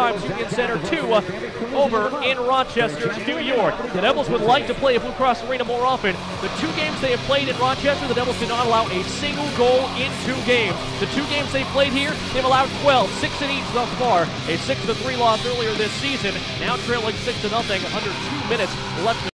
Times Union Center 2 uh, over in Rochester, New York. The Devils would like to play at Blue Cross Arena more often. The two games they have played in Rochester, the Devils did not allow a single goal in two games. The two games they played here, they've allowed 12, six in each thus far. A 6 to 3 loss earlier this season, now trailing 6 to nothing, under two minutes left.